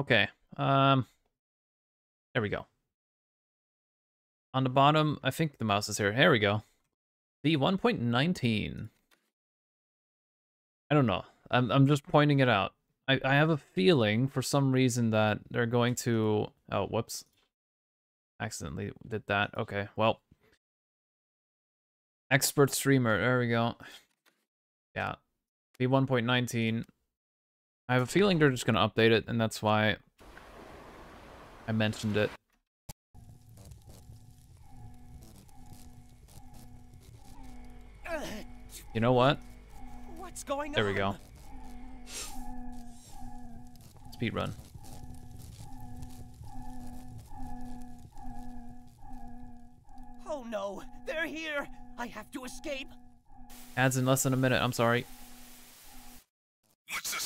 Okay. Um. There we go. On the bottom, I think the mouse is here. Here we go. The 1.19. I don't know. I'm I'm just pointing it out. I, I have a feeling for some reason that they're going to oh whoops. Accidentally did that. Okay, well. Expert streamer, there we go. Yeah. The 1.19. I have a feeling they're just gonna update it, and that's why I mentioned it. You know what? What's going There on? we go. Speed run. Oh no, they're here. I have to escape. Ads in less than a minute. I'm sorry. What's the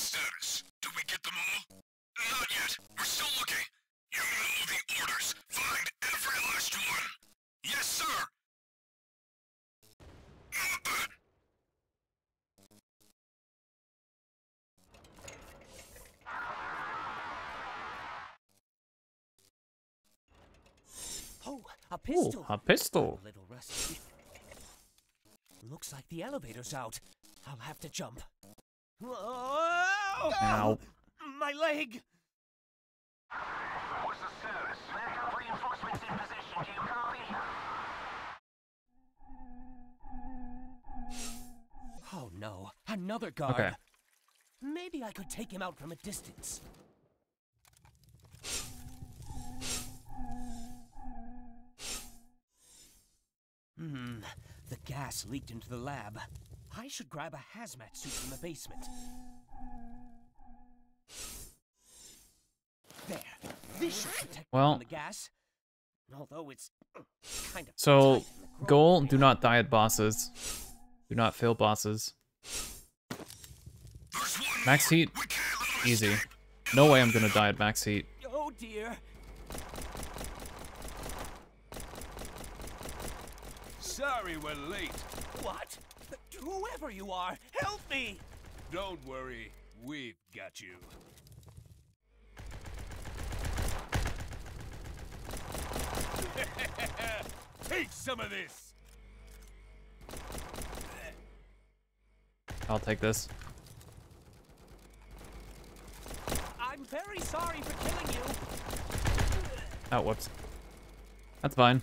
a Ooh, pistol. a pistol. A little rusty. Looks like the elevator's out. I'll have to jump. Whoa! Ow. My leg! What's the status? Backup reinforcements in position. Do you copy? Oh no, another guard. Okay. Maybe I could take him out from a distance. Hmm, the gas leaked into the lab. I should grab a hazmat suit from the basement. There, this should protect Well- from the gas. Although it's kind of So, tight in the goal, do not die at bosses. Do not fail bosses. Max heat, We can't let 'em easy. No way I'm gonna die at max heat. Oh dear. Sorry we're late. What? Whoever you are, help me! Don't worry, we've got you. Take some of this. I'll take this. I'm very sorry for killing you. Oh, whoops. That's fine.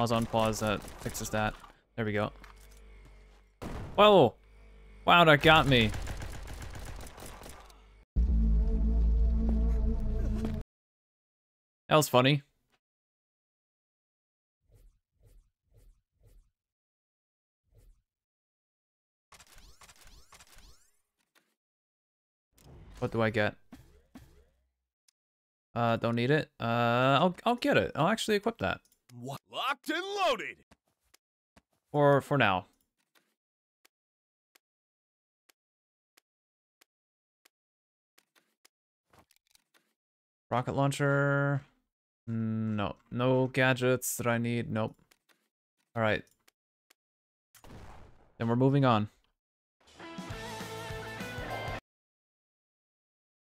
Pause on pause. That fixes that. There we go. Whoa! Wow, that got me. That was funny. What do I get? Uh, don't need it. Uh, I'll I'll get it. I'll actually equip that. What? Locked and loaded. For for now. Rocket launcher. Mm, no, no gadgets that I need. Nope. All right. Then we're moving on.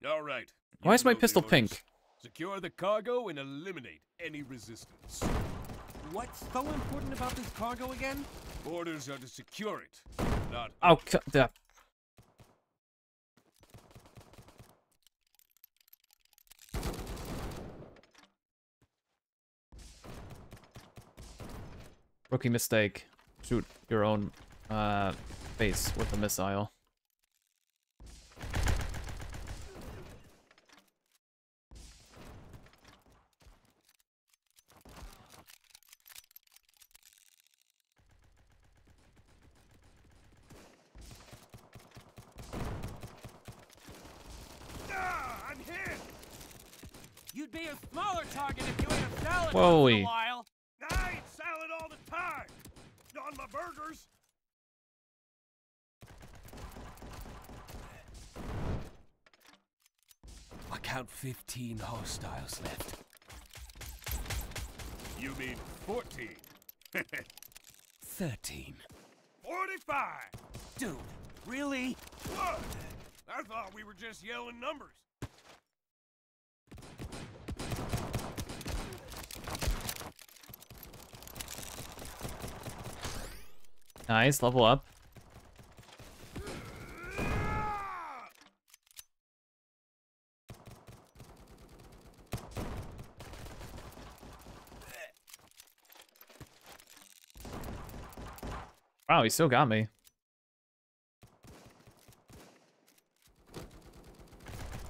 All right. Why is my pistol pink? Secure the cargo and eliminate any resistance. What's so important about this cargo again? Orders are to secure it, not Oh, c- the- Rookie mistake. Shoot your own uh, face with a missile. Ah, I'm hit! Could be a smaller target if you ate a salad Whoa, once in we- a while. I eat salad all the time. On my burgers. I count 15 hostiles left. You mean 14. 13. 45. Dude, really? What? I thought we were just yelling numbers. Nice, level up. Wow, he still got me.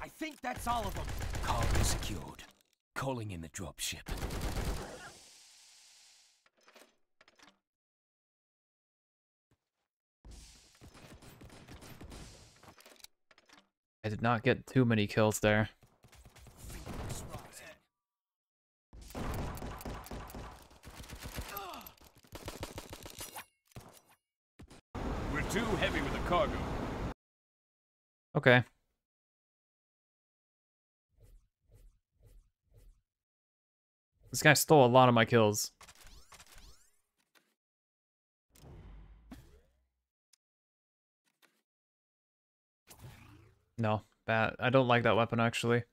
I think that's all of them. Cargo secured. Calling in the dropship. Did not get too many kills there. We're too heavy with the cargo. Okay. This guy stole a lot of my kills. No, bad. I don't like that weapon actually.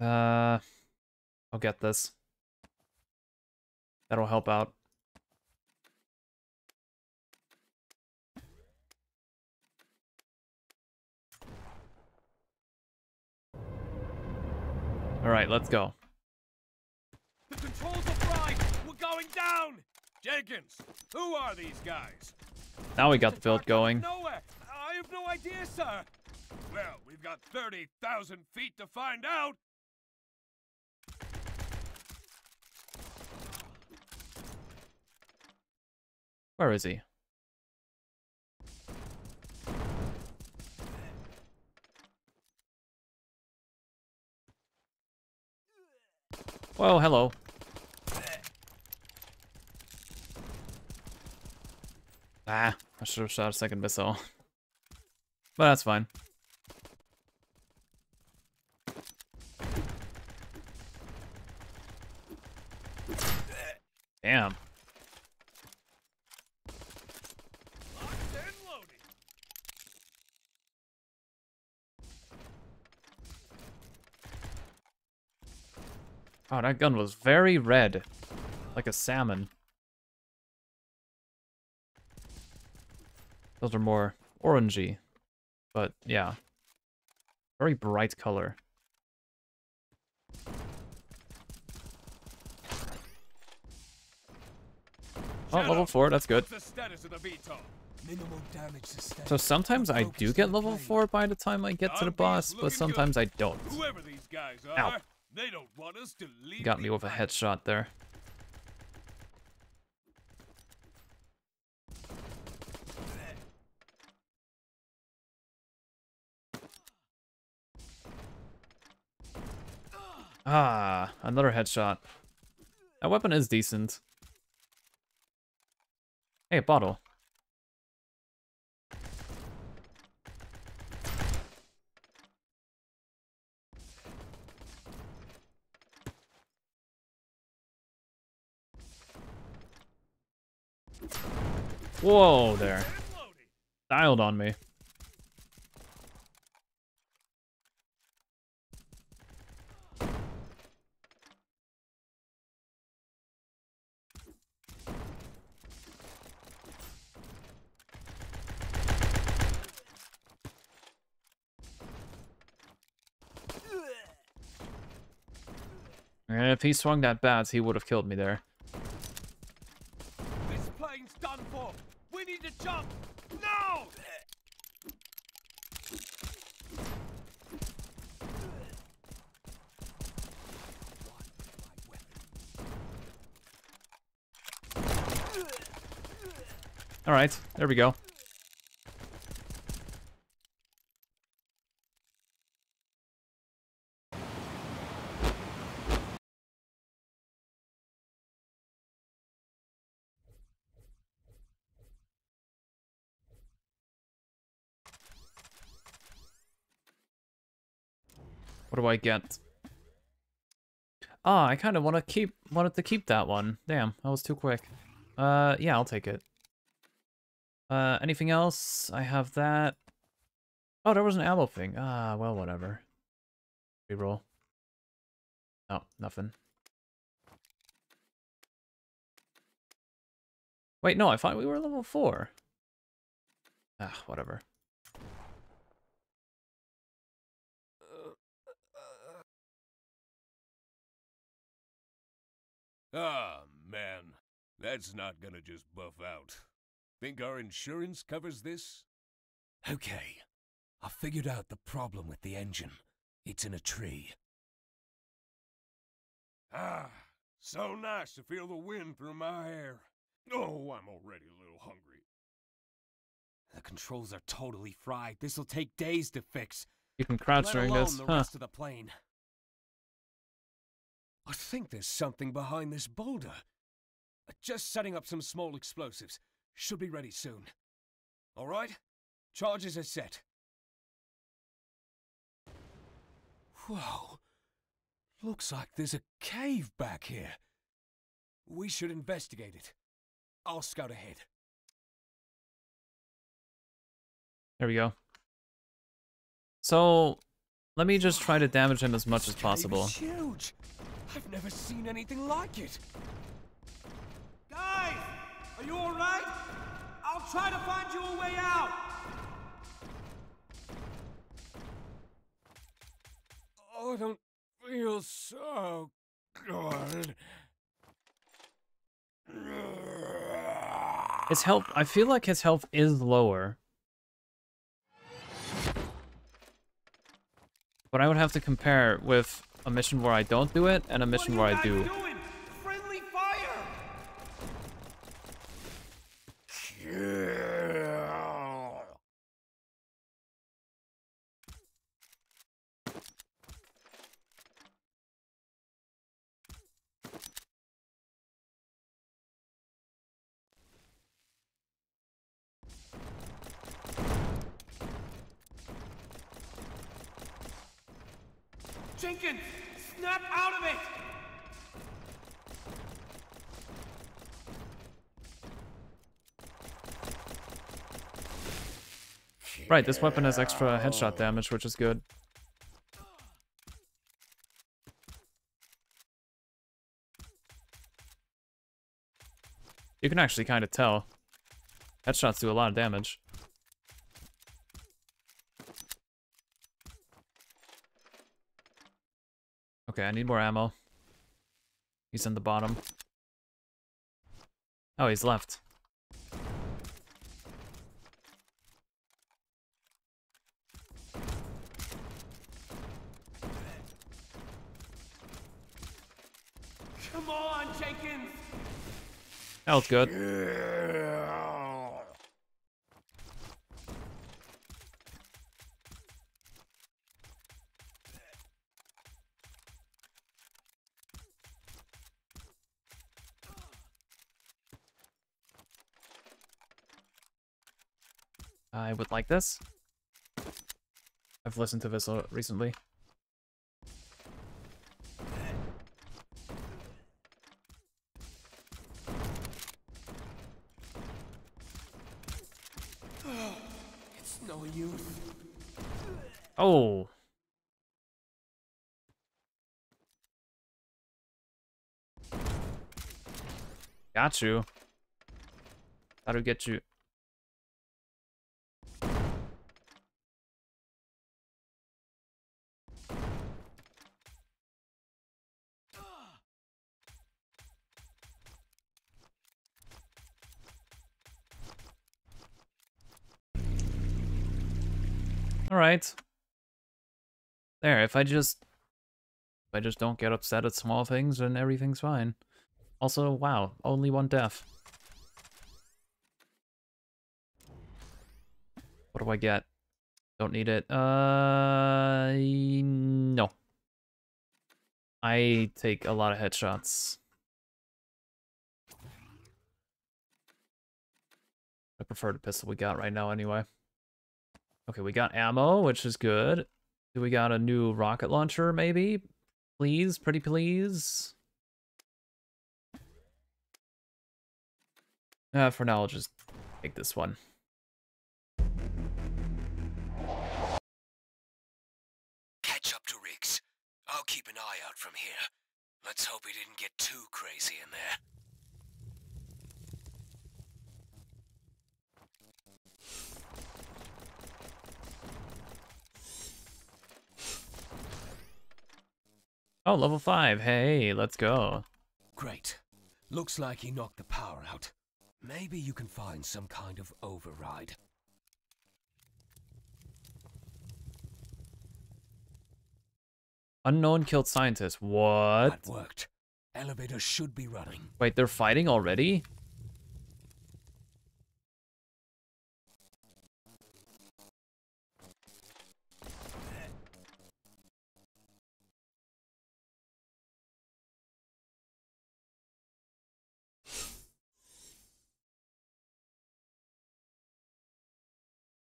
Uh, I'll get this. That'll help out. All right, let's go. The controls are fried. We're going down. Jenkins, who are these guys? Now we got the build going. I have no idea, sir. Well, we've got 30,000 feet to find out. Where is he? Well, hello. Ah, I should have shot a second missile. But that's fine. Damn. Oh, that gun was very red. Like a salmon. Those are more orangey. But, yeah. Very bright color. Oh, level 4, that's good. What's the status of the VTOL? Minimal damage sustained. So sometimes I do get level 4 by the time I get to the boss, but sometimes I don't. Whoever these guys are, Ow. they don't want us to leave. Got me with a headshot there. Ah, another headshot. That weapon is decent. Hey, a bottle. Whoa there. Dialed on me. If he swung that bat, he would have killed me there. This plane's done for. We need to jump. No! All right, there we go. What do I get? Ah, I kind of want to keep wanted to keep that one. Damn, that was too quick. Uh, yeah, I'll take it. Uh, anything else? I have that. Oh, there was an ammo thing. Ah, well, whatever. Reroll. No, nothing. Wait, no, I thought we were level 4. Ah, whatever. Ah, man. That's not gonna just buff out. Think our insurance covers this? Okay. I figured out the problem with the engine. It's in a tree. Ah, so nice to feel the wind through my hair. Oh, I'm already a little hungry. The controls are totally fried. This'll take days to fix. You can crouch let during alone this. the Huh. rest of the plane. I think there's something behind this boulder. Uh, Just setting up some small explosives. Should be ready soon. All right? Charges are set. Whoa. Looks like there's a cave back here. We should investigate it. I'll scout ahead. There we go. So, let me just try to damage him as much as possible. huge. I've never seen anything like it. Guys, are you all right? I'll try to find you a way out. Oh, I don't feel so good. His health, I feel like his health is lower. But I would have to compare with a mission where I don't do it and a mission where I do. guys doing? Friendly fire! Jenkins, snap out of it! Right, this weapon has extra headshot damage, which is good. You can actually kind of tell. Headshots do a lot of damage. Okay, I need more ammo. He's in the bottom. Oh, he's left. Come on, Jenkins! That was good. I would like this. I've listened to this uh, recently. It's no use. Oh. Got you. How to get you. Right. There, if I just if I just don't get upset at small things, then everything's fine. Also, wow, only one death. What do I get? Don't need it. Uh, no. I take a lot of headshots. I prefer the pistol we got right now anyway. Okay, we got ammo, which is good. Do we got a new rocket launcher, maybe? Please, pretty please? Uh, for now, I'll just take this one. Catch up to Riggs. I'll keep an eye out from here. Let's hope he didn't get too crazy in there. Oh, level 5. Hey, let's go. Great. Looks like he knocked the power out. Maybe you can find some kind of override. Unknown killed scientist. What? That worked. Elevator should be running. Wait, they're fighting already?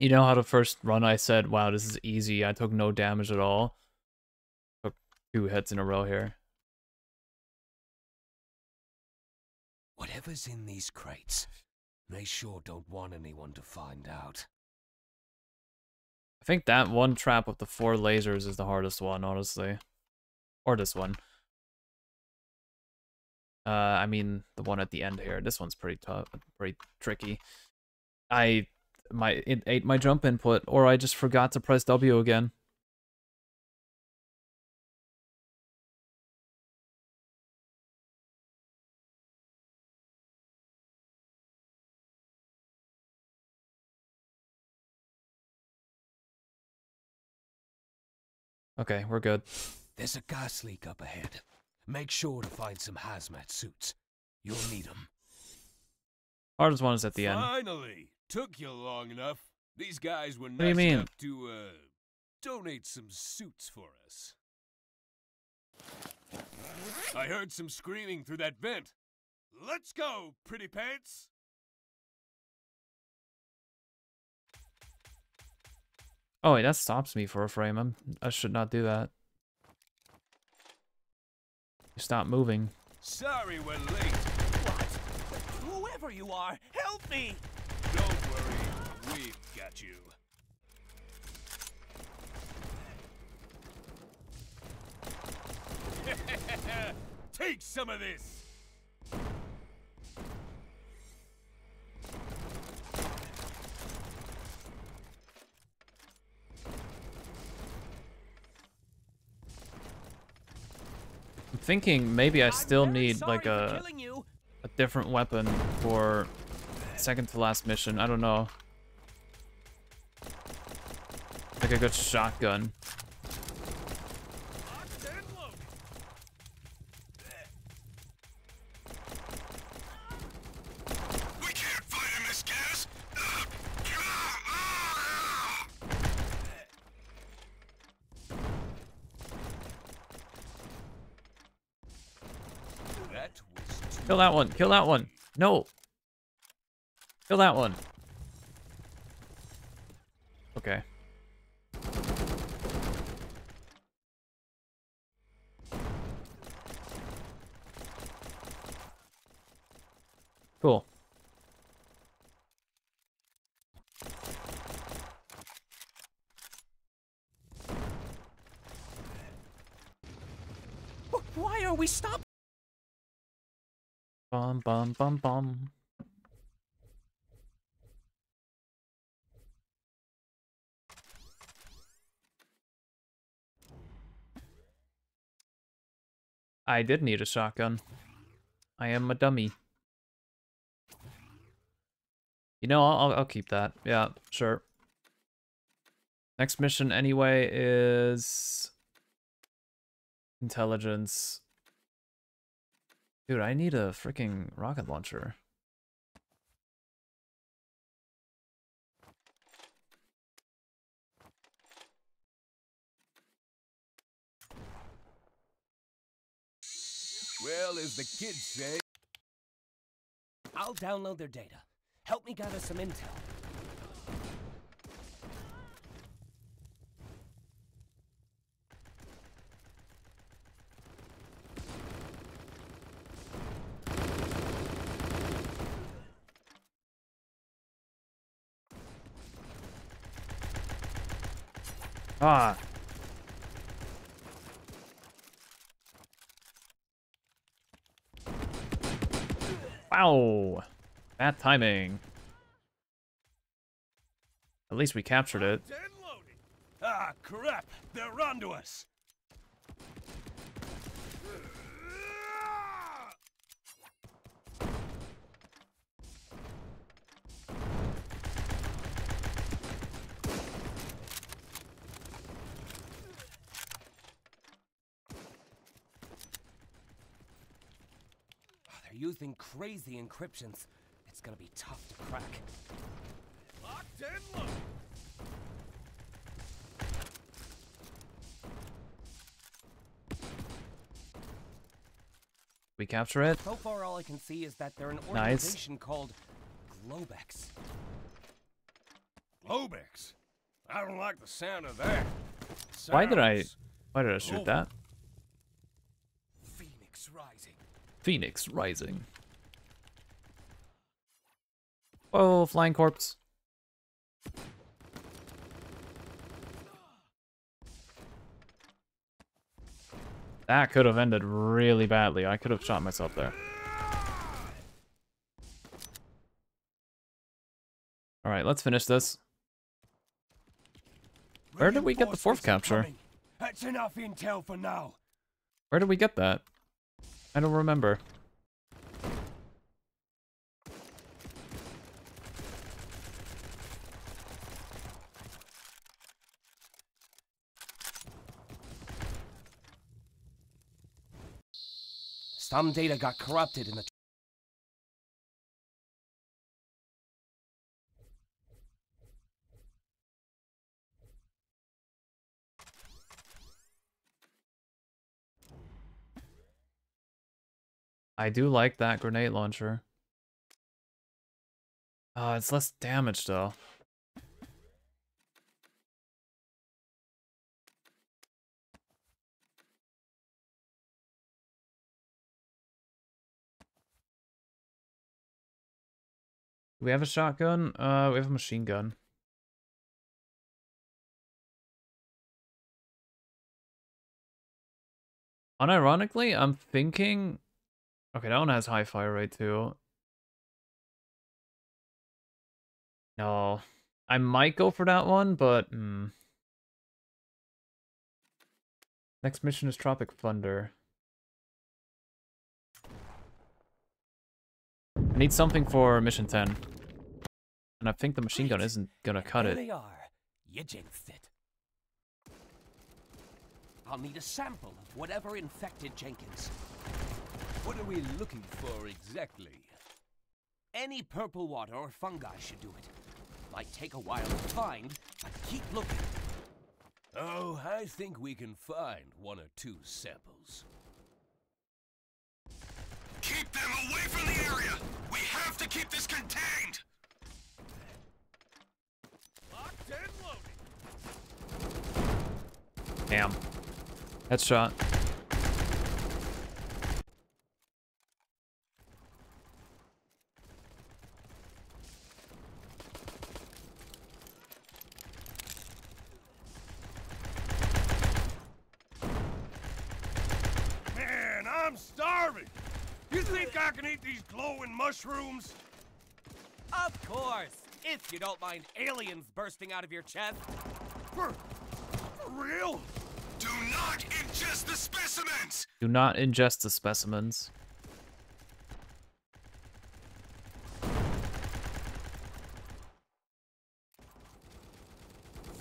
You know how the first run I said, wow, this is easy. I took no damage at all. Took two hits in a row here. Whatever's in these crates, they sure don't want anyone to find out. I think that one trap with the four lasers is the hardest one, honestly. Or this one. Uh, I mean, the one at the end here. This one's pretty tough, pretty tricky. I my it ate my jump input, or I just forgot to press W again. Okay, we're good. There's a gas leak up ahead. Make sure to find some hazmat suits. You'll need them. Hardest one is at the end. Finally! Took you long enough. These guys were do you nice mean? enough to, uh, donate some suits for us. I heard some screaming through that vent. Let's go, pretty pants! Oh wait, that stops me for a frame. I'm I should not do that. Stop moving. Sorry we're late. What? Whoever you are, help me! Don't worry, we've got you. Take some of this! I'm thinking maybe I still need like a a different weapon for second to last mission. I don't know. Ah. That was too Kill that one. Kill that one. No. Kill that one. Okay. Cool. Why are we stopped? Bum bum bum bum. I did need a shotgun. I am a dummy. You know, I'll, I'll, I'll keep that. Yeah, sure. Next mission anyway is intelligence. Dude, I need a freaking rocket launcher. Well, as the kids say, I'll download their data. Help me gather some intel. Ah. Wow. Bad timing. At least we captured it. Ah, crap! They're onto us. They're using crazy encryptions. It's gonna be tough to crack. Locked and loaded. We capture it. So far, all I can see is that they're an Nice. organization called Globex. Globex. I don't like the sound of that. Why did I why did I shoot that? Phoenix Rising. Phoenix Rising. Oh, flying corpse. That could have ended really badly. I could have shot myself there. Alright, let's finish this. Where did we get the fourth capture? That's enough intel for now. Where did we get that? I don't remember. Some data got corrupted in the. I do like that grenade launcher. Uh, it's less damage though. We have a shotgun? Uh, we have a machine gun. Unironically, I'm thinking Okay, that one has high fire rate too. No. I might go for that one, but hmm. Next mission is Tropic Thunder. Need something for mission 10. And I think the machine gun isn't gonna cut it. they are. You jinxed it. I'll need a sample of whatever infected Jenkins. What are we looking for exactly? Any purple water or fungi should do it. Might take a while to find, but keep looking. Oh, I think we can find one or two samples. Keep them away from the area! We have to keep this contained! Locked and loaded. Damn. Headshot. Man, I'm starving. You think I can eat these glowing mushrooms? Of course! If you don't mind aliens bursting out of your chest. For, for real? Do not ingest the specimens! Do not ingest the specimens.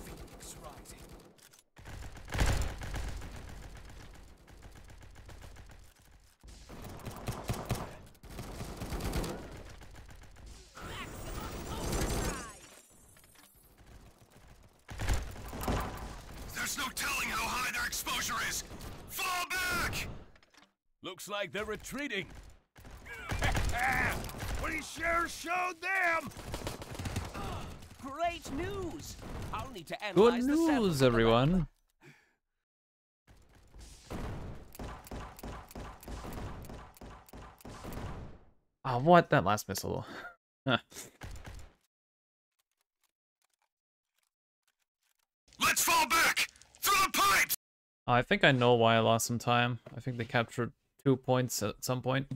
Phoenix Rising. There's no telling how high their exposure is! Fall back! Looks like they're retreating. we sure showed them! Great news! I'll need to Good analyze the samples news, the everyone. Ah, what? That last missile. Let's fall back! I think I know why I lost some time. I think they captured two points at some point.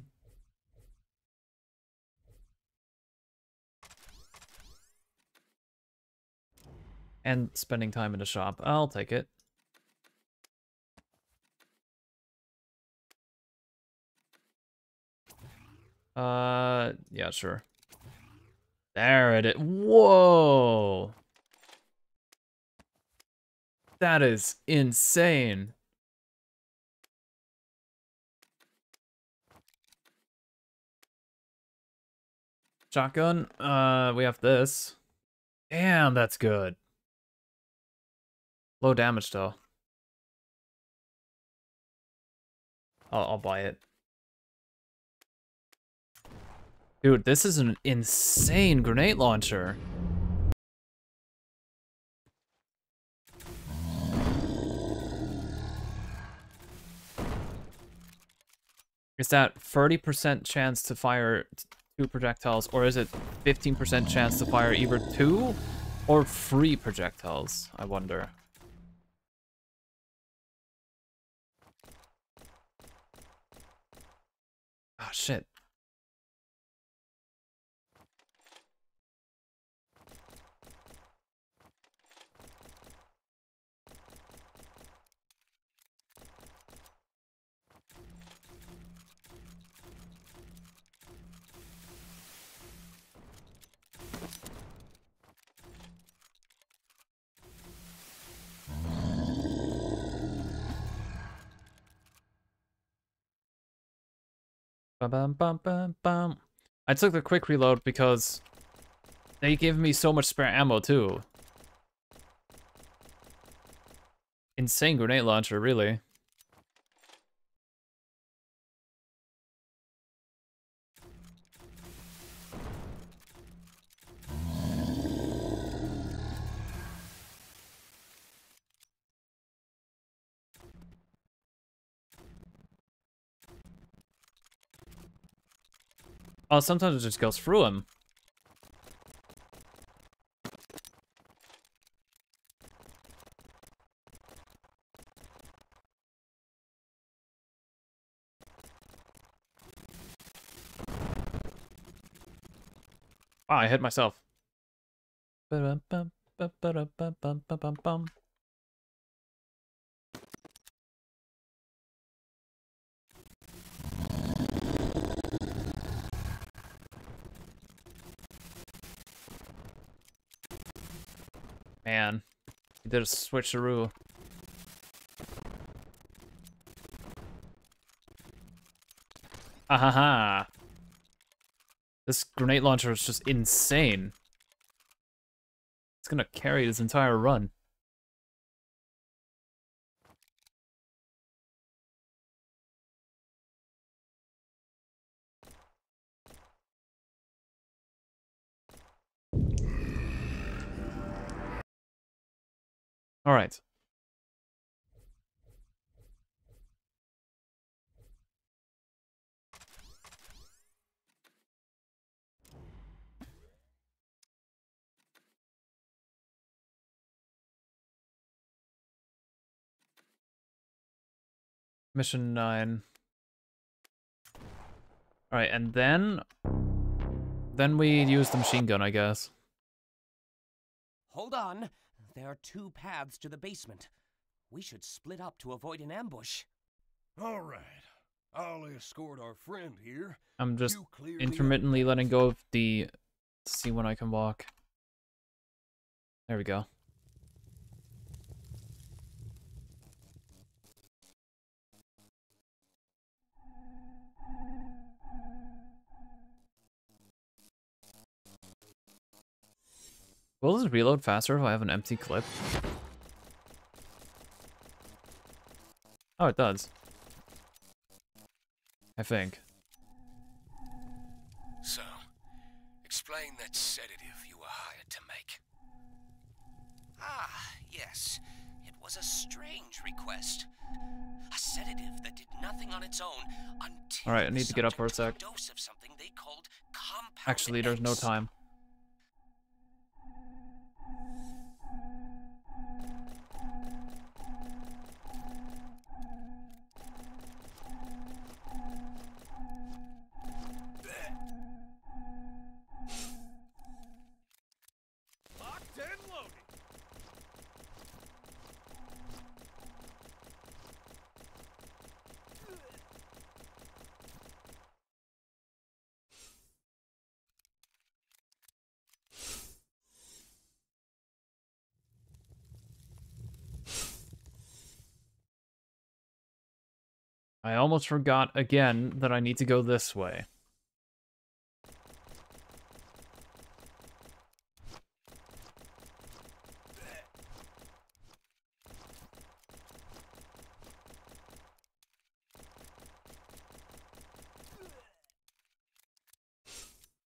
And spending time in the shop. I'll take it. Uh, yeah, sure. There it is. Whoa! That is insane. Shotgun. Uh, we have this. Damn, that's good. Low damage though. I'll, I'll buy it. Dude, this is an insane grenade launcher. Is that 30% chance to fire two projectiles, or is it 15% chance to fire either two or three projectiles? I wonder. Ah, shit. Bum, bum, bum, bum. I took the quick reload because they gave me so much spare ammo too. Insane grenade launcher, really. Oh, sometimes it just goes through him. Wow, I hit myself. Ba-dum-bum, ba-ba-dum-bum, bum-bum-bum. Man, he did a switcheroo. Ah ha. This grenade launcher is just insane. It's gonna carry this entire run. All right. Mission 9. Alright, and then... Then we use the machine gun, I guess. Hold on. There are two paths to the basement. We should split up to avoid an ambush. All right. I'll escort our friend here. I'm just You clear the intermittently letting go of the... to see when I can walk. There we go. Will this reload faster if I have an empty clip? Oh, it does. I think. So, explain that sedative you were hired to make. Ah, yes. It was a strange request. A sedative that did nothing on its own until Alright, I need to get up for a sec. dose of something they called Actually, there's no time. I almost forgot again that I need to go this way.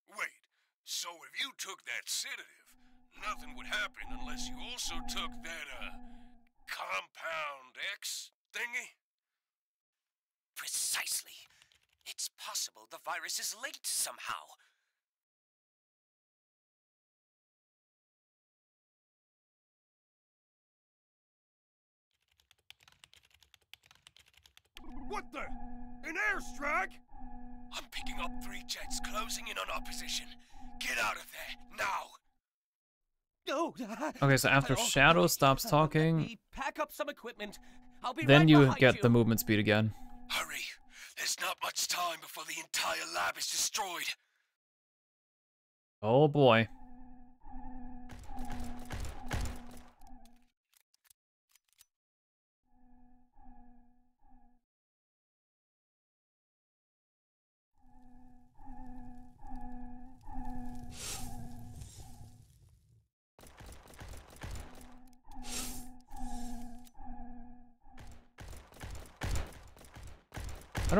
Wait, so if you took that sedative, nothing would happen unless you also took that, uh, Compound X thingy? Precisely. It's possible the virus is linked somehow. What the? An airstrike? I'm picking up three jets closing in on our position. Get out of there, now! No. Okay, so after Shadow stops talking, Pack up some equipment. I'll be then right you get you. the movement speed again. Hurry! There's not much time before the entire lab is destroyed. Oh boy.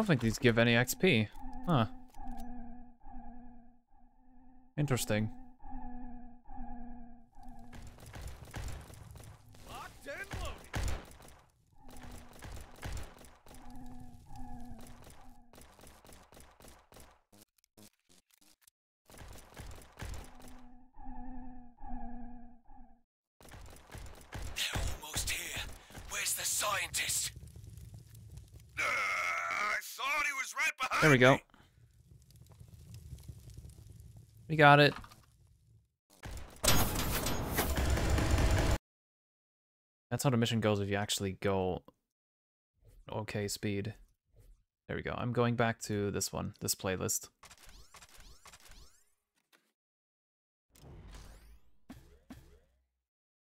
Don't think these give any XP. Huh. Interesting. Got it. That's how the mission goes if you actually go okay speed. There we go. I'm going back to this one, this playlist. I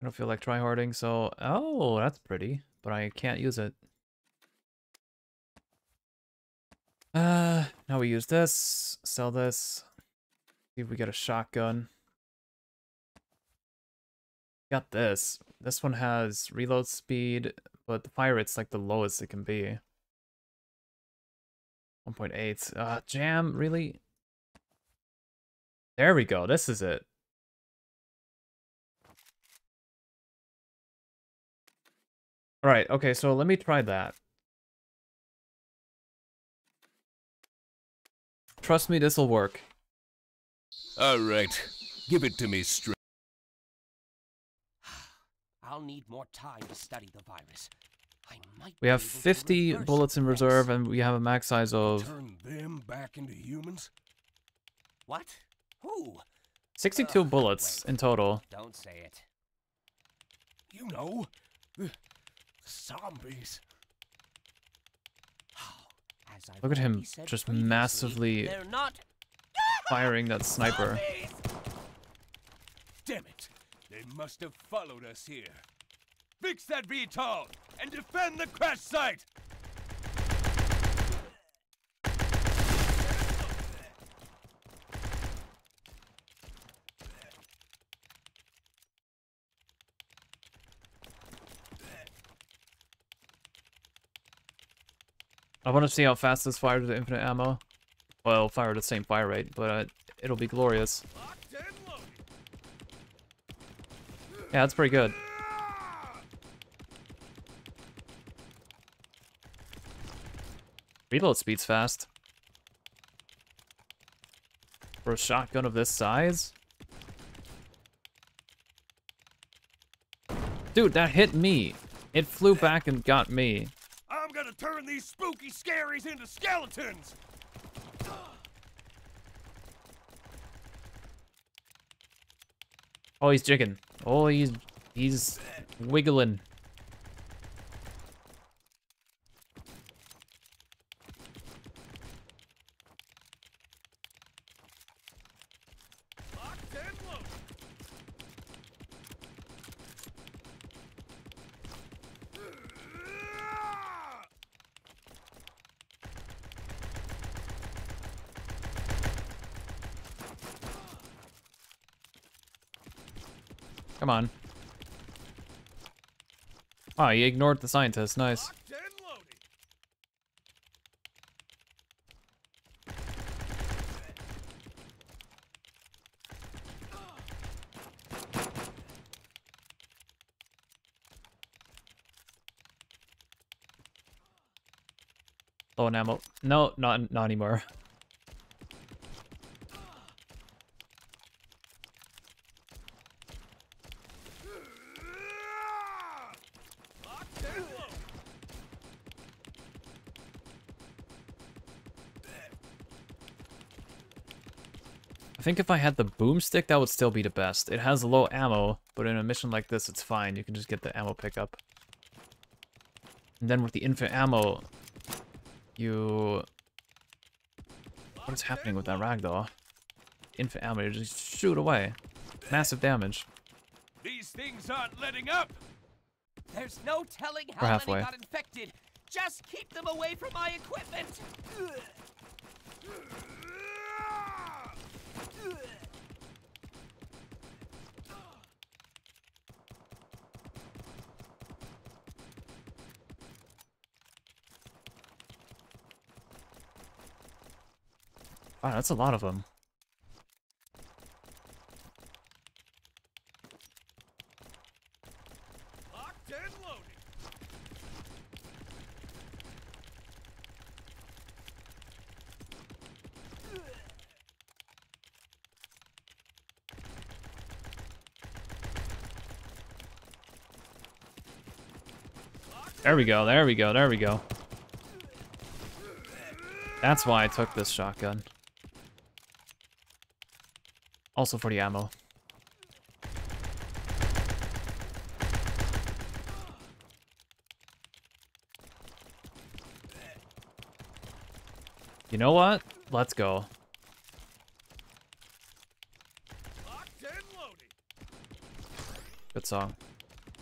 don't feel like tryharding, so... Oh, that's pretty, but I can't use it. Uh, now we use this, sell this, see if we get a shotgun. Got this. This one has reload speed, but the fire rate's like the lowest it can be. 1.8. Uh, jam, really? There we go, this is it. Alright, okay, so let me try that. Trust me, this'll work. All right, give it to me straight. I'll need more time to study the virus. I might We have 50 bullets in reserve, and we have a max size of Turn them back into humans? What? Who? 62 Ugh, bullets wait. in total. Don't say it. You know, the zombies. As Look at him just previously, massively They're not. Firing that sniper. Damn it! They must have followed us here. Fix that VTOL and defend the crash site. I want to see how fast this fires with infinite ammo. Well, fire at the same fire rate, but uh, it'll be glorious. Yeah, that's pretty good. Reload speed's fast. For a shotgun of this size? Dude, that hit me. It flew back and got me. I'm gonna turn these spooky scaries into skeletons. Oh, he's jigging. Oh, he's he's wiggling. Locked and loaded. Come on. Wow, he ignored the scientist. Nice. Low on ammo. No, not not anymore. think if I had the boomstick, that would still be the best. It has low ammo, but in a mission like this, it's fine. You can just get the ammo pickup. And then with the infinite ammo, you... What is happening with that ragdoll? Infinite ammo, you just shoot away. Massive damage. These things aren't letting up. There's no telling how halfway. many got infected. Just keep them away from my equipment. Wow, that's a lot of them. Locked and loaded. There we go, there we go, there we go. That's why I took this shotgun. Also for the ammo. You know what? Let's go. Good song.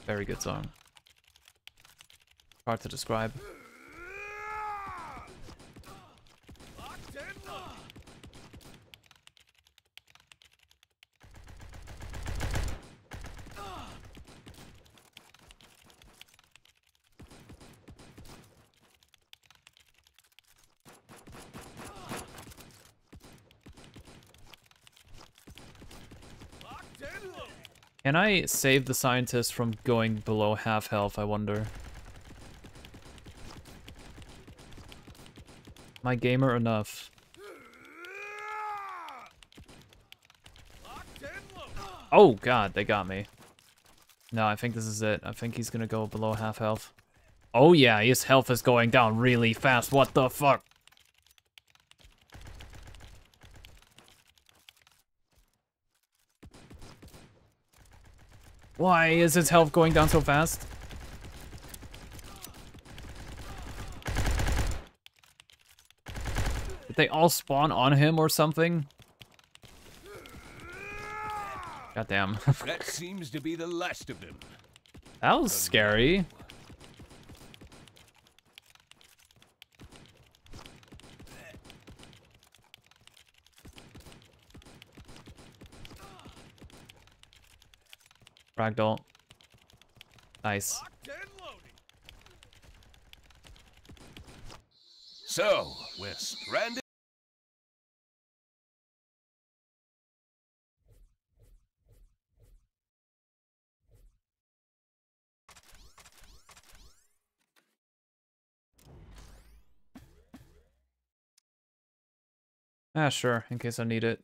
Very good song. Hard to describe. Can I save the scientist from going below half health, I wonder? My gamer enough. Oh god, they got me. No, I think this is it. I think he's gonna go below half health. Oh yeah, his health is going down really fast. What the fuck? Why is his health going down so fast? They all spawn on him or something? Goddamn. That seems to be the last of them. that was scary. Ragdoll. Nice. Locked and loaded. So, we're stranded. Ah, sure, in case I need it.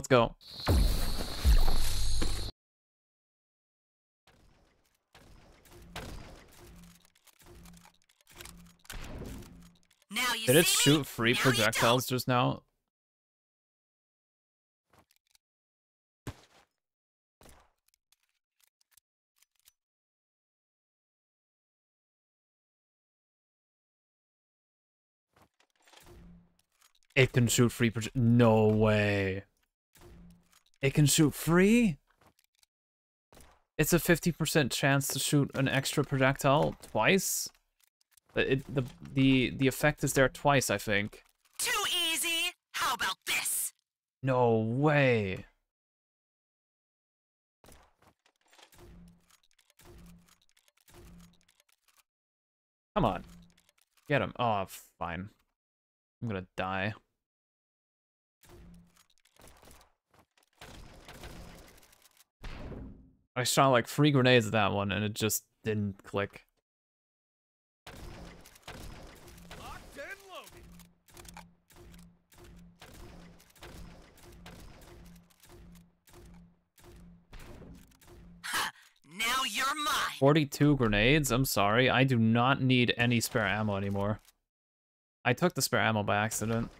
Let's go. Did it shoot free projectiles just now? It can shoot free no way. It can shoot free? It's a 50% chance to shoot an extra projectile twice? It, the, the, the effect is there twice, I think. Too easy. How about this? No way. Come on. Get him. Oh, fine. I'm gonna die. I shot like three grenades at that one and it just didn't click. Locked and loaded. Now you're mine. 42 grenades? I'm sorry. I do not need any spare ammo anymore. I took the spare ammo by accident.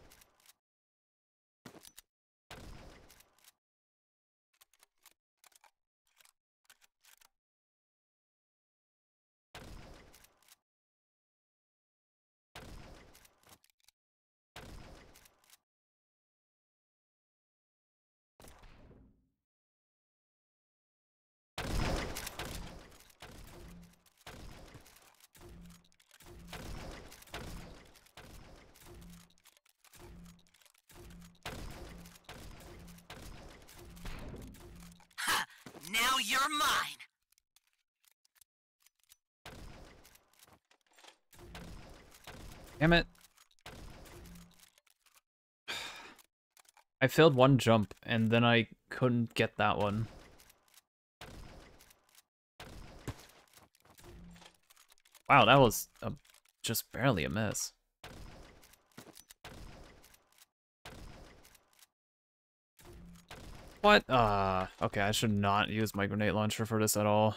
Now you're mine. Damn it. I failed one jump, and then I couldn't get that one. Wow, that was a, just barely a miss. What? Uh, okay, I should not use my grenade launcher for this at all.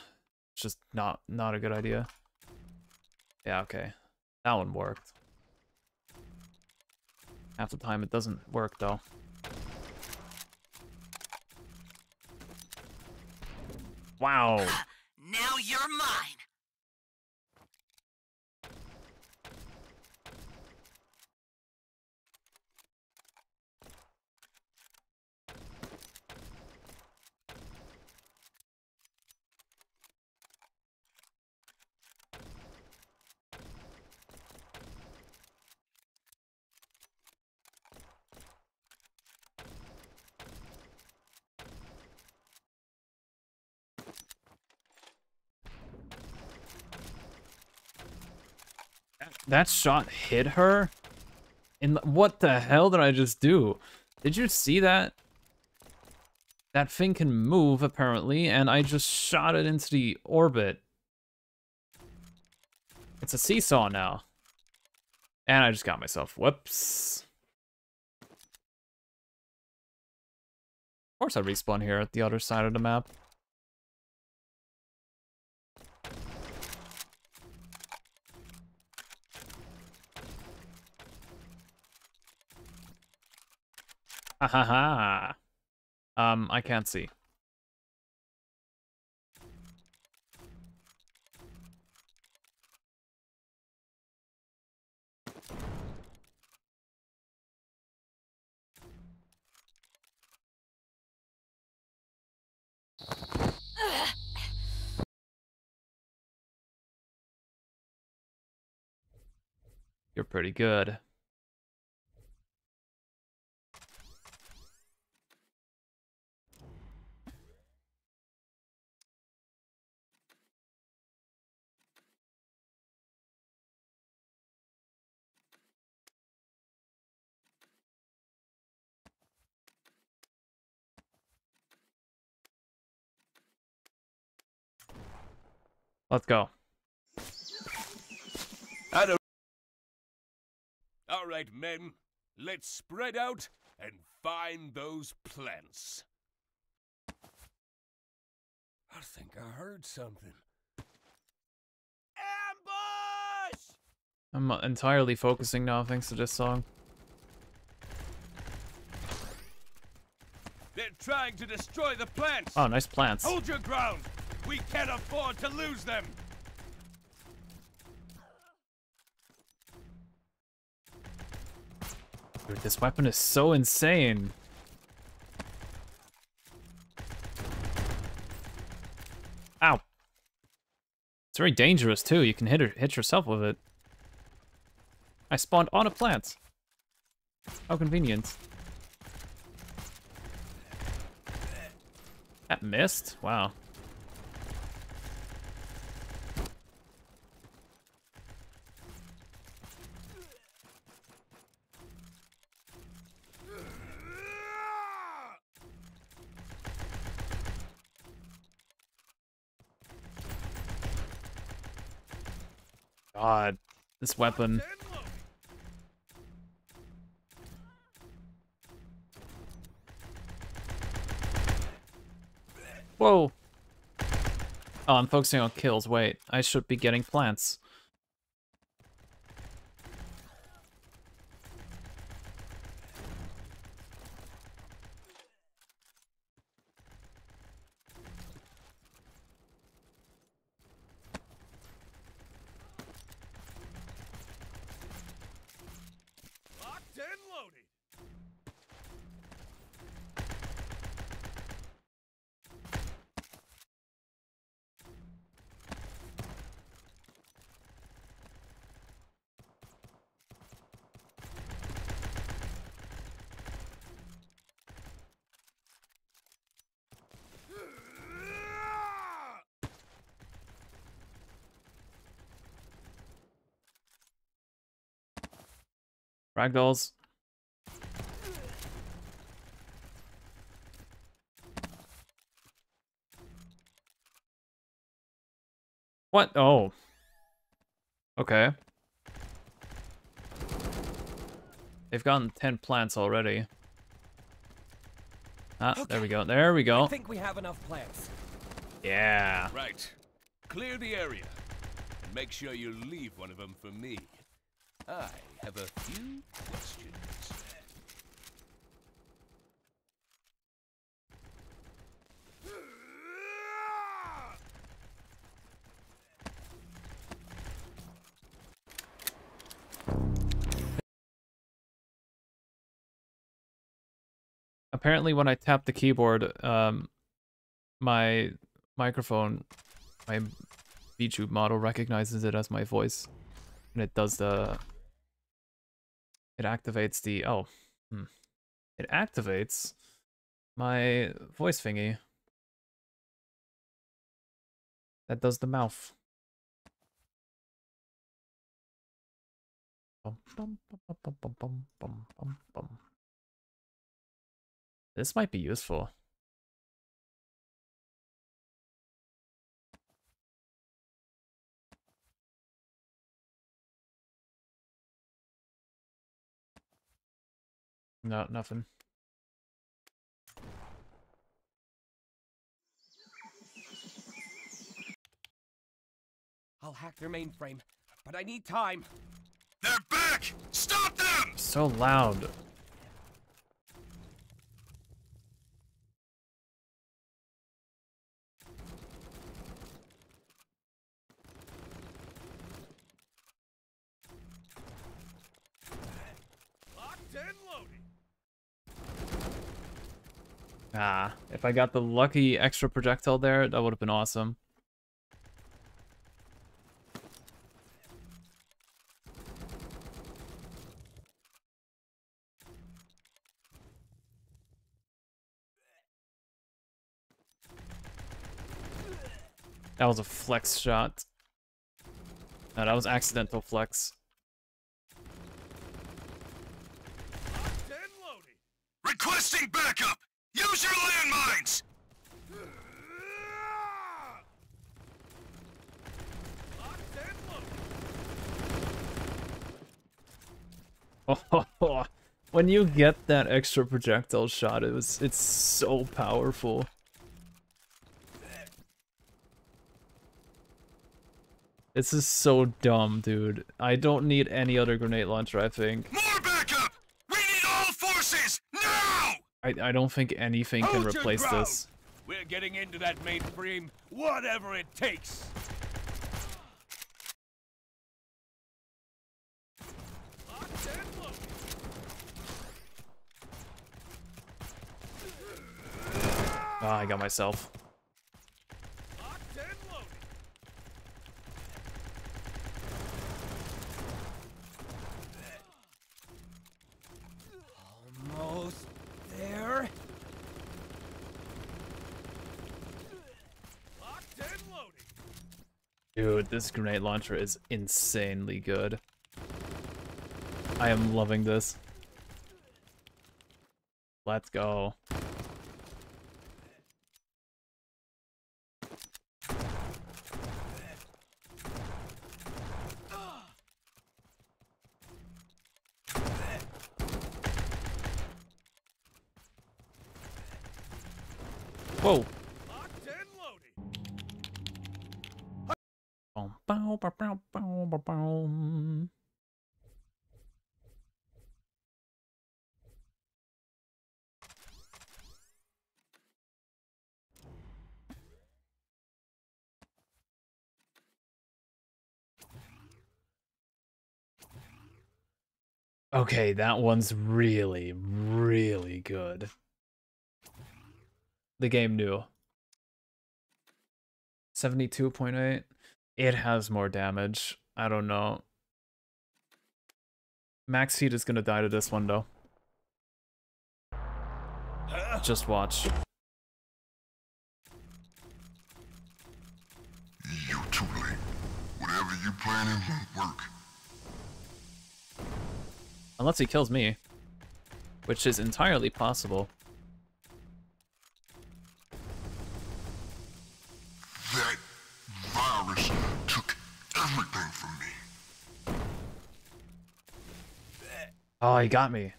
It's just not, not a good idea. Yeah, okay. That one worked. Half the time it doesn't work though. Wow. Now you're mine. That shot hit her? In the, what the hell did I just do? Did you see that? That thing can move, apparently, and I just shot it into the orbit. It's a seesaw now. And I just got myself. Whoops. Of course I respawn here at the other side of the map. Ha ha ha. Um, I can't see. You're pretty good. Let's go. All right, men. Let's spread out and find those plants. I think I heard something. Ambush! I'm entirely focusing now thanks to this song. They're trying to destroy the plants. Oh, nice plants. Hold your ground. We can't afford to lose them. Dude, this weapon is so insane. Ow. It's very dangerous too. You can hit hit yourself with it. I spawned on a plant. How convenient. That missed? Wow. God, this weapon. Whoa. Oh, I'm focusing on kills. Wait, I should be getting plants. Ragdolls. What? Oh. Okay. They've gotten 10 plants already. Ah, there we go. There we go. I go. think we have enough plants. Yeah. Right. Clear the area. And make sure you leave one of them for me. I have a few questions. Apparently when I tap the keyboard, um, my microphone, my VTube model recognizes it as my voice. And it does the... It activates the... Oh. Hmm. It activates my voice thingy. That does the mouth. This might be useful. No, nothing. I'll hack their mainframe, but I need time. They're back! Stop them! So loud. Locked and loaded. Ah, if I got the lucky extra projectile there, that would have been awesome. That was a flex shot. No, that was accidental flex. Locked and. Requesting backup! Use your landmines! Oh, Loaded. when you get that extra projectile shot, it was it's so powerful. This is so dumb, dude. I don't need any other grenade launcher, I think. I, I don't think anything Hold can replace this. We're getting into that mainframe, whatever it takes. Oh, I got myself. Almost Dude, this grenade launcher is insanely good. I am loving this. Let's go. Whoa. Okay, that one's really, really good. The game knew. 72.8. It has more damage. I don't know. Max Heat is gonna die to this one though. Just watch. You too late. Whatever you planning won't work. Unless he kills me. Which is entirely possible. Oh, he got me.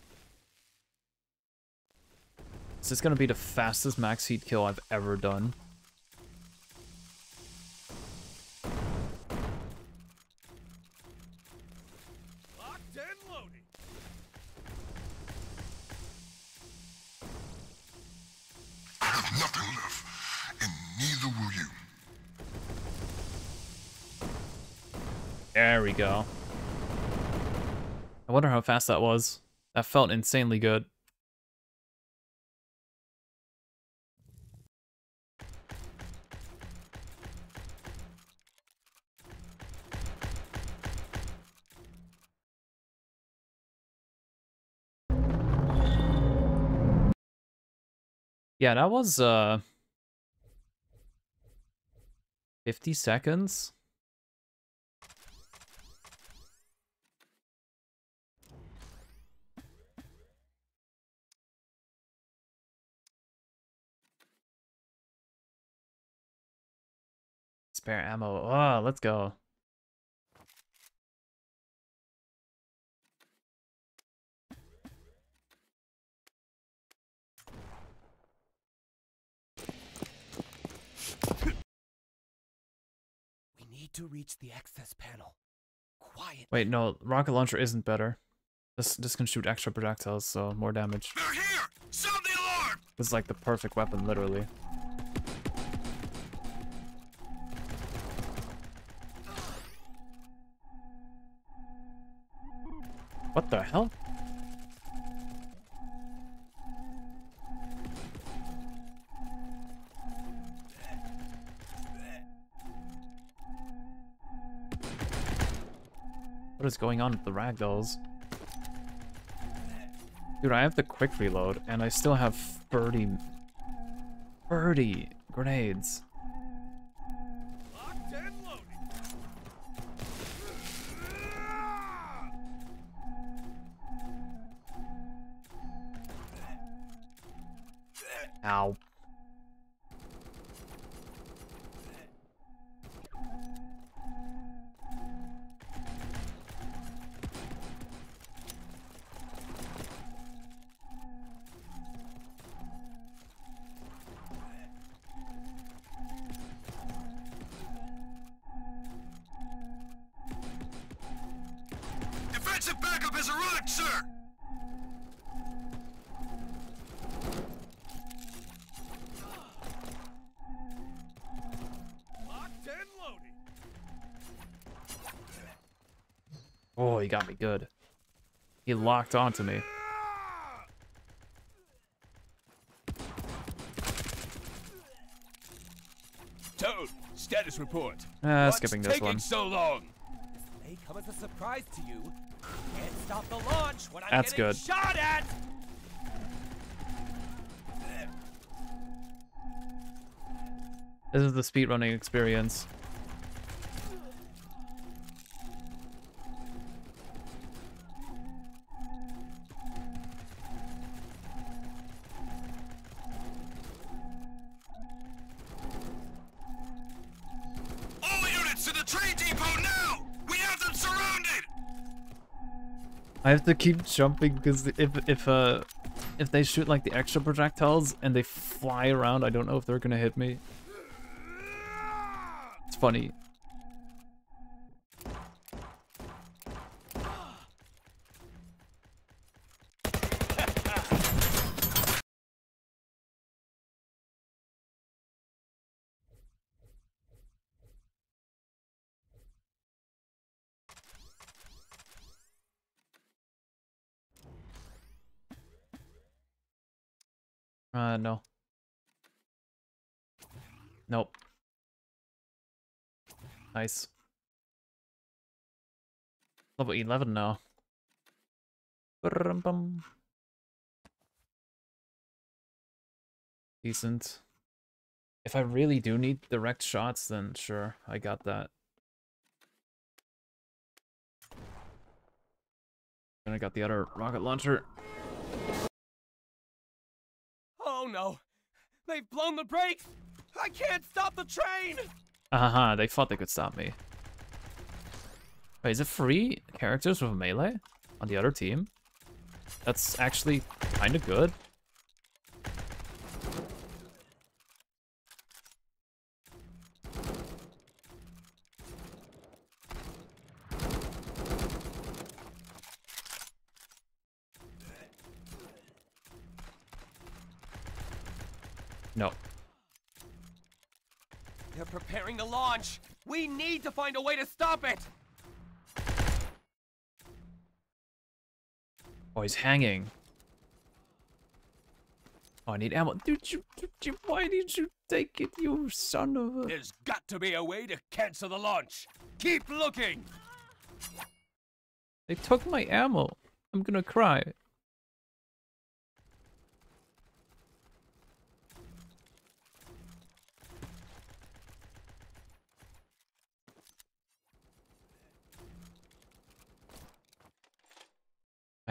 Is this gonna be the fastest max heat kill I've ever done? Locked and loaded. I have nothing left, and neither will you. There we go. Wonder how fast that was. That felt insanely good. Yeah, that was uh 50 seconds. Spare ammo. Oh, let's go. We need to reach the access panel. Quiet. Wait, no, rocket launcher isn't better. This this can shoot extra projectiles, so more damage. They're here! Sound the alarm! This is like the perfect weapon, literally. What the hell? What is going on with the ragdolls? Dude, I have the quick reload, and I still have 30... 30 grenades. Ow. really good. He locked onto me. Toad, status report. Ah, What's skipping this one. so long? May come as a surprise to you. Can't stop the launch when I'm That's good. shot at. This is the speedrunning experience. I have to keep jumping because if if uh if they shoot like the extra projectiles and they fly around, I don't know if they're gonna hit me. It's funny. Uh, no. Nope. Nice. Level 11 now. Decent. If I really do need direct shots, then sure, I got that. And I got the other rocket launcher. Oh no! They've blown the brakes! I can't stop the train! Haha, they thought they could stop me. Wait, is it free characters with melee on the other team? That's actually kind of good. No. They're preparing to launch! We need to find a way to stop it! Oh, he's hanging. Oh, I need ammo. Dude, you, you, why did you take it, you son of a... There's got to be a way to cancel the launch. Keep looking. They took my ammo. I'm gonna cry.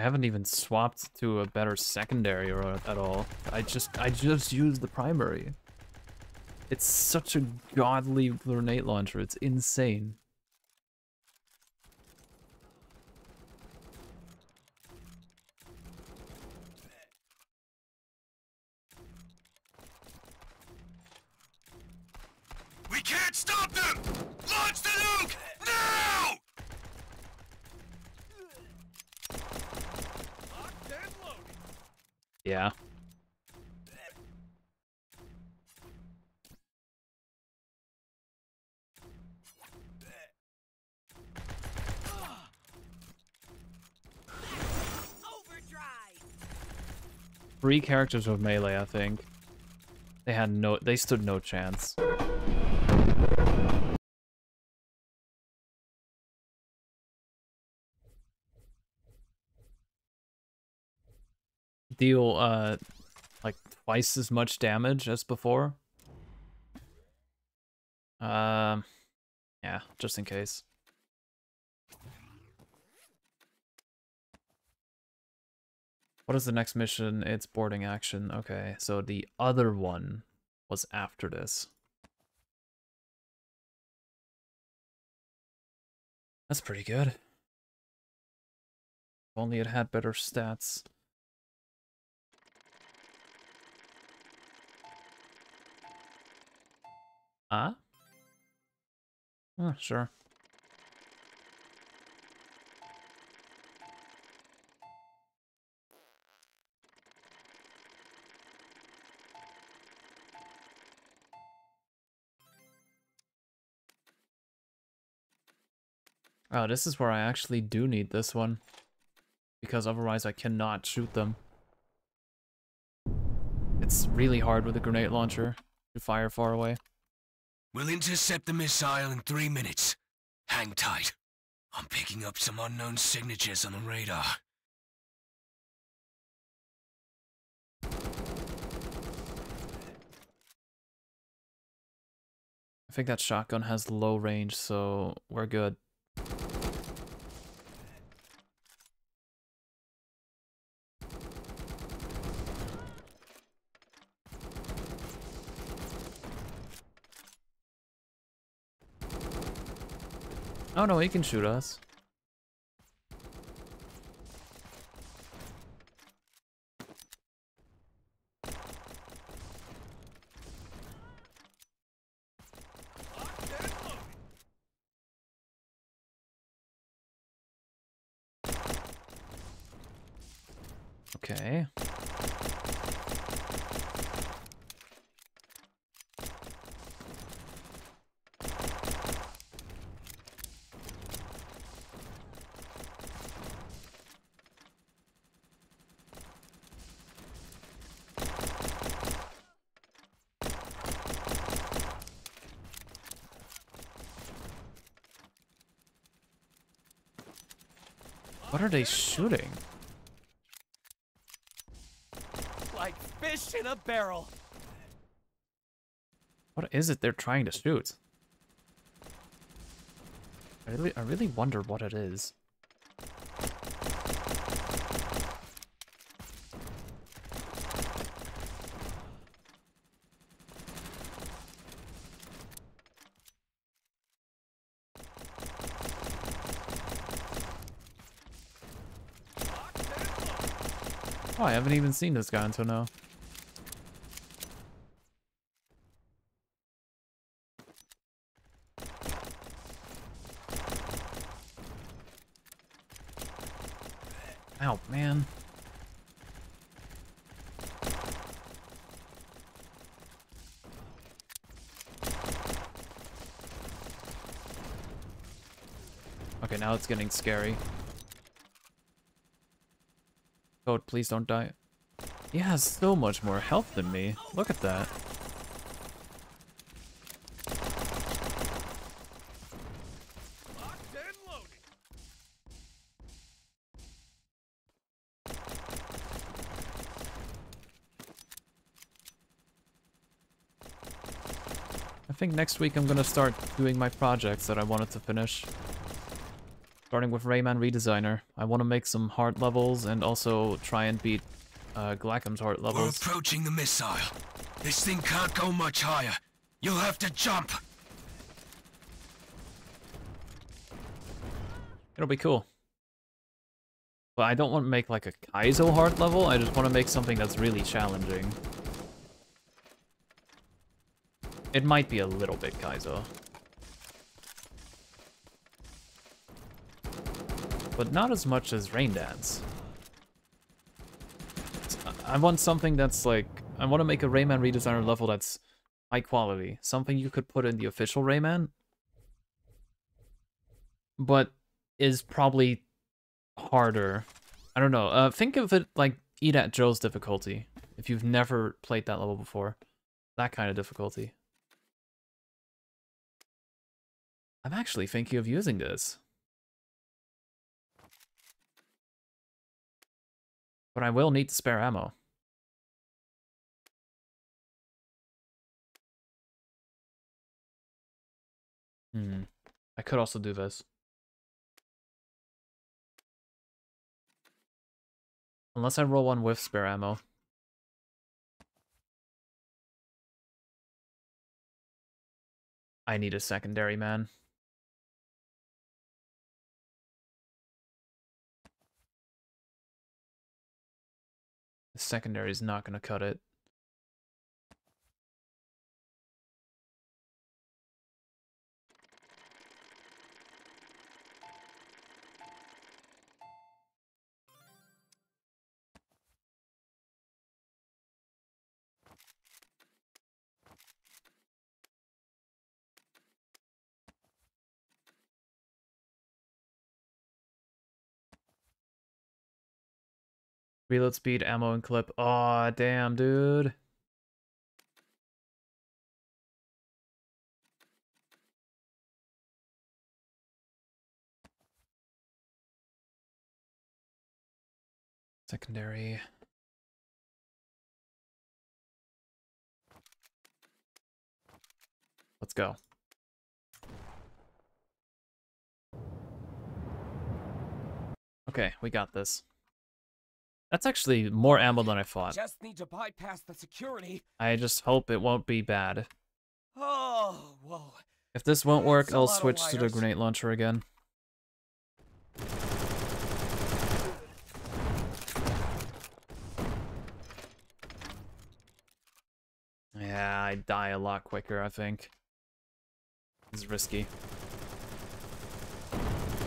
Haven't even swapped to a better secondary or at all. I just I just used the primary. It's such a godly grenade launcher. It's insane. We can't stop them! Launch the nuke! Now! Yeah. Three characters with melee, I think. They had no, they stood no chance. Deal, uh, like twice as much damage as before. Um, yeah, just in case. What is the next mission? It's boarding action. Okay, so the other one was after this. That's pretty good. If only it had better stats. Ah? Oh, sure. Oh, this is where I actually do need this one. Because otherwise I cannot shoot them. It's really hard with a grenade launcher to fire far away. We'll intercept the missile in three minutes. Hang tight. I'm picking up some unknown signatures on the radar. I think that shotgun has low range, so we're good. Oh no, he can shoot us. Okay. What are they shooting? Like fish in a barrel. What is it they're trying to shoot? I really, I really wonder what it is. Haven't even seen this guy until now. Ow, man. Okay, now it's getting scary. Please don't die. He has so much more health than me. Look at that. I think next week I'm gonna start doing my projects that I wanted to finish. Starting with Rayman Redesigner. I want to make some heart levels and also try and beat uh, Glackam's heart We're approaching the missile. This thing can't go much higher. You'll have to jump. It'll be cool. But I don't want to make like a Kaizo heart level, I just want to make something that's really challenging. It might be a little bit Kaizo. But not as much as Rain Dance. I want something that's like... I want to make a Rayman Redesigner level that's high quality. Something you could put in the official Rayman. But is probably harder. I don't know. Uh, think of it like Eat at Joe's difficulty. If you've never played that level before. That kind of difficulty. I'm actually thinking of using this. But I will need to spare ammo. Hmm. I could also do this. Unless I roll one with spare ammo. I need a secondary, man. Secondary is not going to cut it. Reload speed, ammo, and clip. Aw, oh, damn, dude. Secondary. Let's go. Okay, we got this. That's actually more ammo than I thought. Just need to bypass the security. I just hope it won't be bad. Oh, whoa. If this won't work, That's I'll switch to the grenade launcher again. Yeah, I die a lot quicker, I think. This is risky.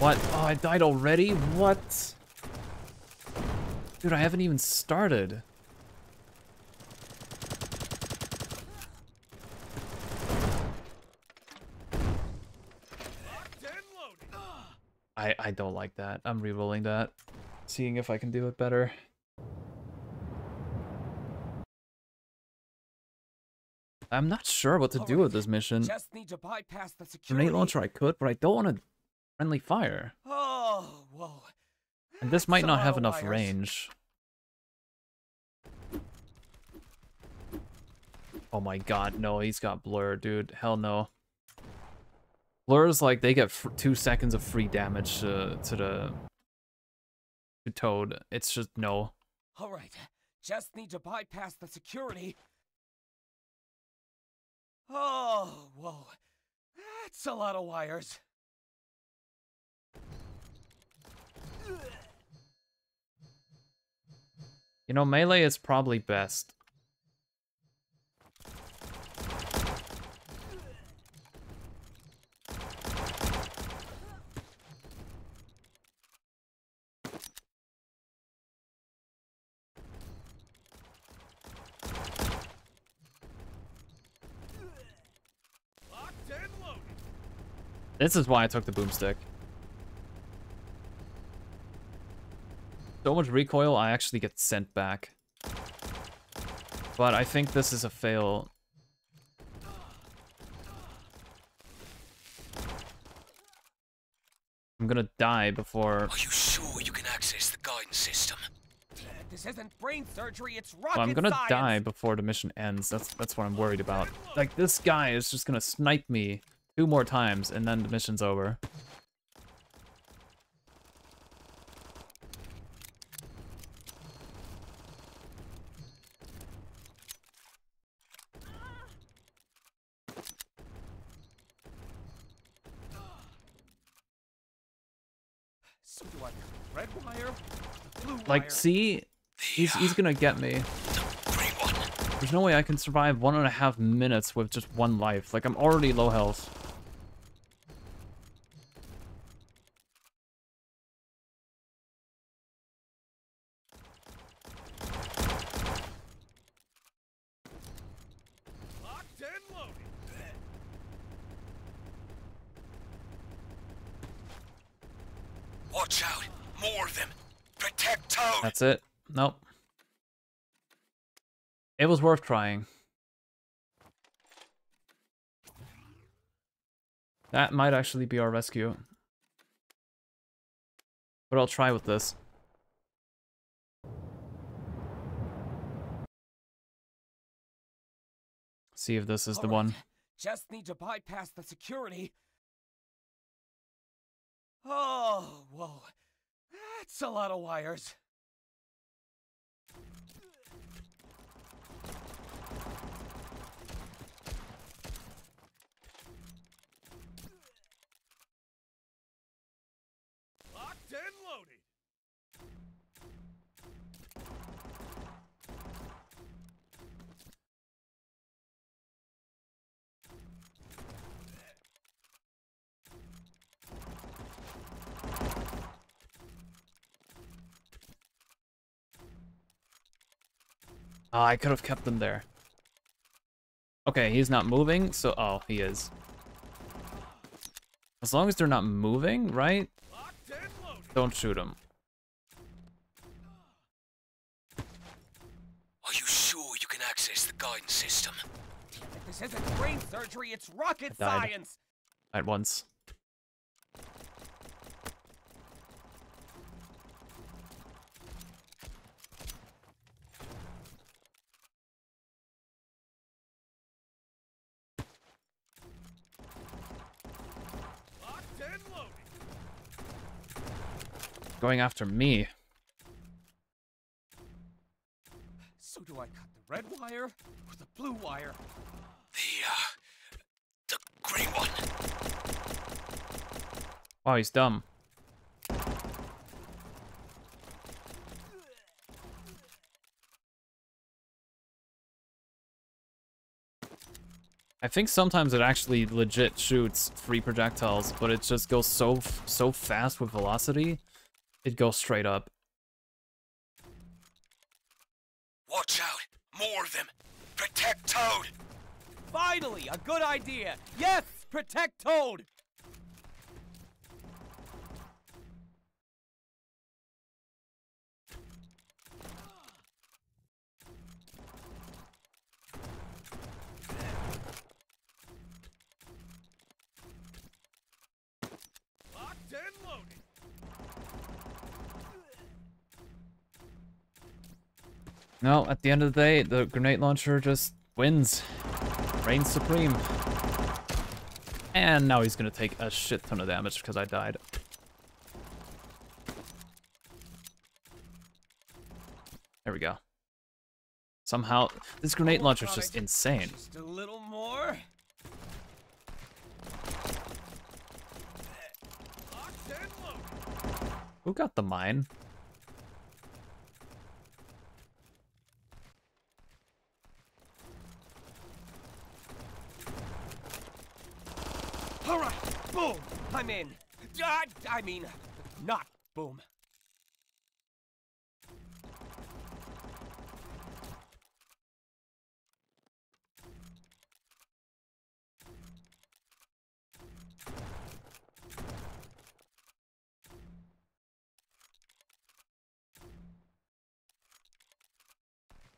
What? Oh, I died already? What? Dude, I haven't even started. I, I don't like that. I'm re-rolling that. Seeing if I can do it better. I'm not sure what to do with this mission. Just need to bypass the security. Grenade launcher I could, but I don't want to friendly fire. Oh, whoa. And this might not have enough range. Oh my god, no, he's got blur, dude. Hell no. Blur's like, they get two seconds of free damage to, to the... To Toad. It's just, no. All right. Just need to bypass the security. Oh, whoa. That's a lot of wires. You know, melee is probably best. This is why I took the boomstick. So much recoil, I actually get sent back. But I think this is a fail. I'm gonna die before... Are you sure you can access the guidance system? This isn't brain surgery, it's rocket Well, I'm gonna science. die before the mission ends. That's that's what I'm worried about. Like, this guy is just gonna snipe me two more times, and then the mission's over. So do I red wire? Blue Like, see? He's, he's gonna get me. There's no way I can survive one and a half minutes with just one life. Like, I'm already low health. Locked and loaded. Watch out. More of them. Protect Toad. That's it. Nope. It was worth trying. That might actually be our rescue. But I'll try with this. See if this is the All right. one. Just need to bypass the security. Oh, whoa. That's a lot of wires. Locked and loaded. Oh, I could have kept them there. Okay, he's not moving, so... Oh, he is. As long as they're not moving, right? Locked and loaded. Don't shoot him. Are you sure you can access the guidance system? If This isn't brain surgery, it's rocket science. At once. Going after me. So do I cut the red wire or the blue wire? The, uh, the green one. Wow, he's dumb. I think sometimes it actually legit shoots free projectiles, but it just goes so so fast with velocity, it goes straight up. Watch out! More of them! Protect Toad! Finally, a good idea. Yes, protect Toad. No, at the end of the day, the grenade launcher just wins. Reigns supreme. And now he's gonna take a shit ton of damage because I died. There we go. Somehow, this grenade launcher is just insane. Just a little more. Locked and loaded. Who got the mine? All right, boom. I'm in. I, I mean, not boom.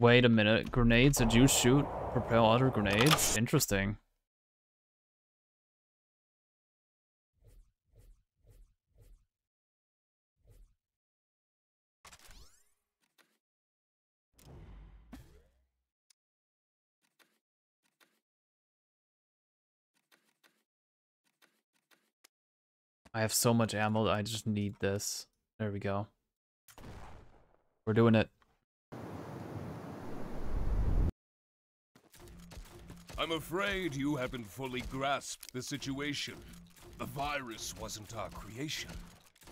Wait a minute. Grenades? Did you shoot propel other grenades? Interesting. I have so much ammo, I just need this. There we go. We're doing it. I'm afraid you haven't fully grasped the situation. The virus wasn't our creation.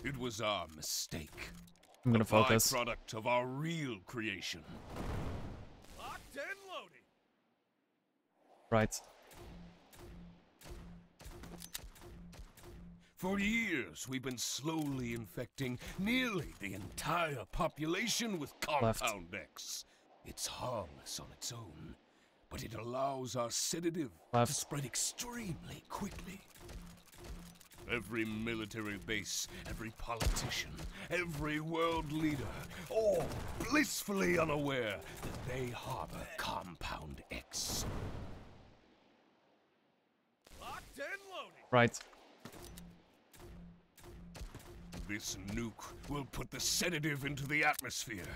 It was our mistake. I'm gonna a focus. Byproduct of our real creation. Locked and loaded. Right. For years, we've been slowly infecting nearly the entire population with Left. Compound X. It's harmless on its own, but it allows our sedative Left. to spread extremely quickly. Every military base, every politician, every world leader, all blissfully unaware that they harbor Compound X. Locked and loaded. Right. This nuke will put the sedative into the atmosphere,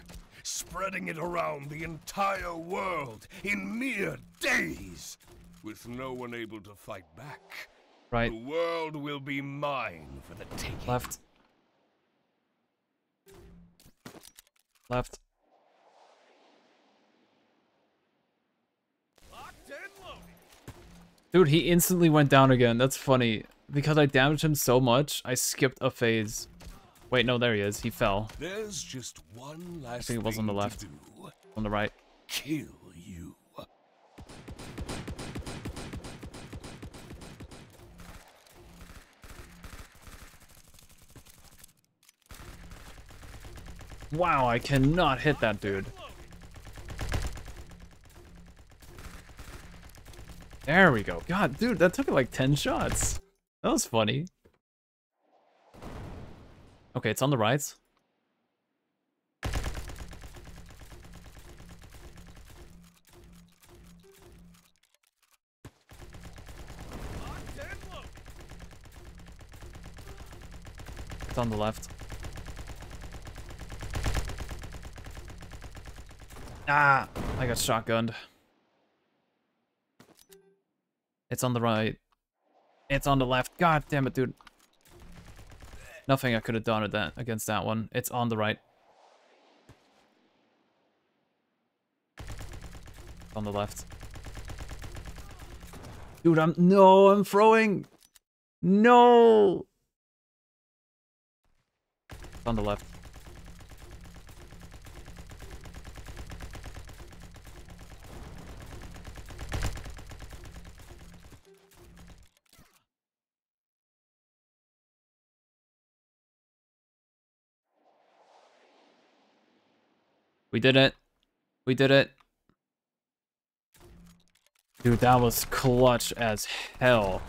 spreading it around the entire world in mere days. With no one able to fight back, Right. the world will be mine for the taking. Left. Left. Locked and loaded. Dude, he instantly went down again. That's funny. Because I damaged him so much, I skipped a phase. Wait, no, there he is. He fell There's just one last I think it was on the left. on the right. Kill you. Wow, I cannot hit that dude. There we go. God, dude, that took like 10 shots. That was funny. Okay, it's on the right. It's on the left. Ah, I got shotgunned. It's on the right. It's on the left. God damn it, dude. Nothing I could have done at that against that one. It's on the right. On the left. Dude, I'm no, I'm throwing. No. On the left. We did it. We did it. Dude, that was clutch as hell.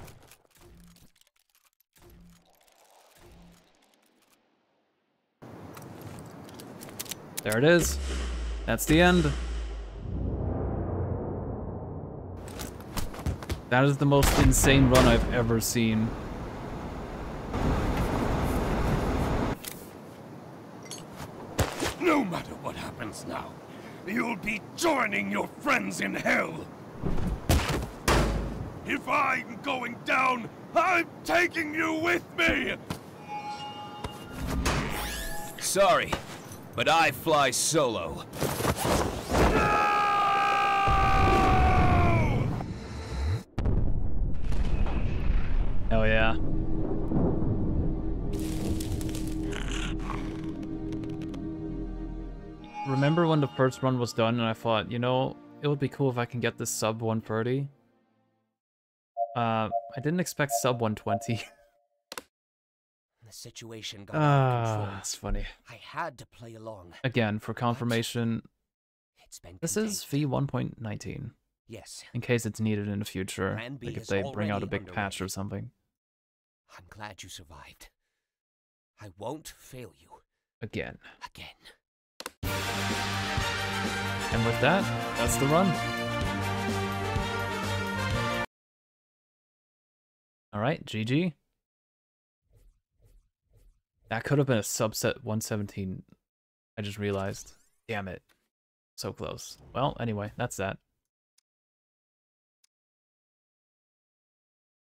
There it is. That's the end. That is the most insane run I've ever seen. No matter what happens now, you'll be joining your friends in hell. If I'm going down, I'm taking you with me! Sorry, but I fly solo. When the first run was done and I thought, you know, it would be cool if I can get this sub 130? Uh, I didn't expect sub 120. The situation got. Ah, that's funny. I had to play along. Again, for confirmation, It's been this is. V1.19. Yes, In case it's needed in the future, like if they bring out a big patch or something. I'm glad you survived. I won't fail you Again. again. And with that, that's the run. Alright, GG. That could have been a subset 117. I just realized. Damn it. So close. Well, anyway, that's that.